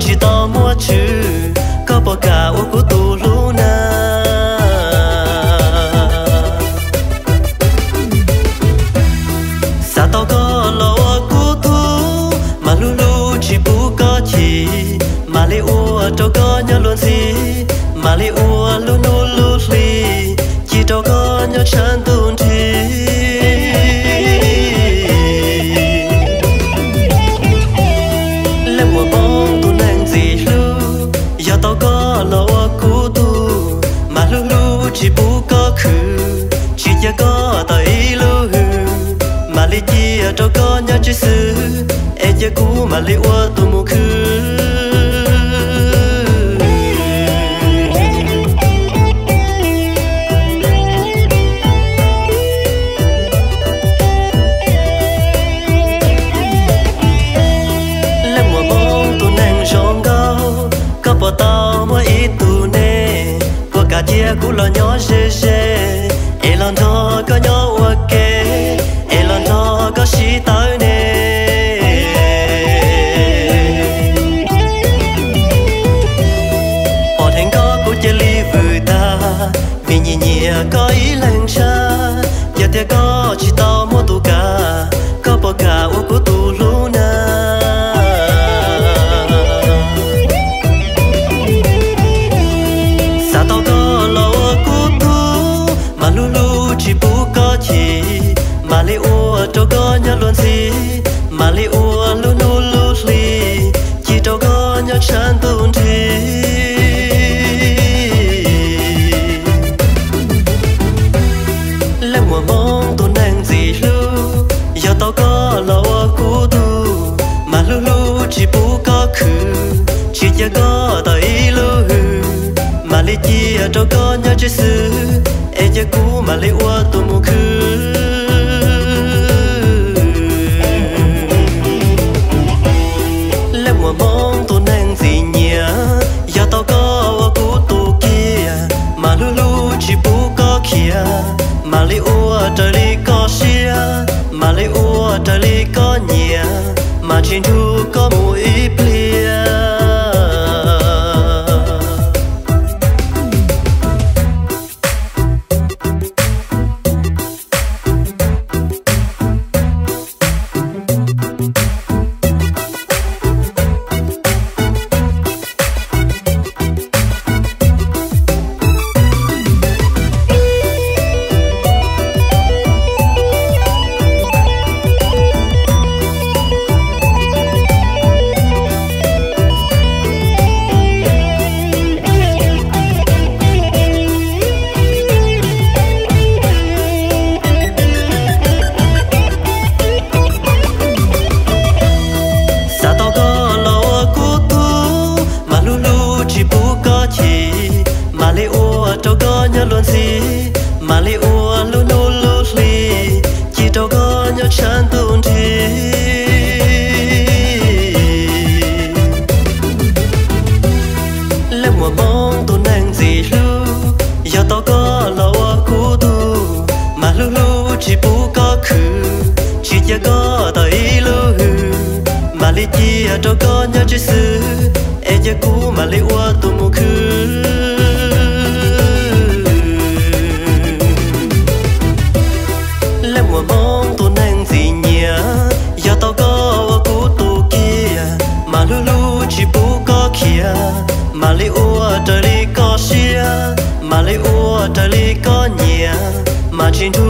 chỉ to mua chứ, có bỏ cả ô của tu lu na à. sao tao có lo của tu mà lu lu chỉ bu có chỉ mà li ô cho có nhớ luôn gì, mà li ô chỉ có tao ý lu hư, mà li chia cho có nhớ chỉ sư e chia cũ mà li ua tu chia cho có nhớ chỉ sư em giờ cũ mà lấy ua tôi mu khứ li ua trời li có xia. Mà li ua trời li có nhẹ mà trên thu có mùi plia mùa bóng tu nàng gì lu giờ tao có lo khu tu, mà lu lu chỉ bu có khứ chỉ giờ có tao ý lu hư, mà li chi ở cho có nhớ chỉ sư e giờ cũ mà li ua tu mu khứ lên mùa bóng mà li ua trời li có xia, mà li ua trời li có nhẹ mà trên thu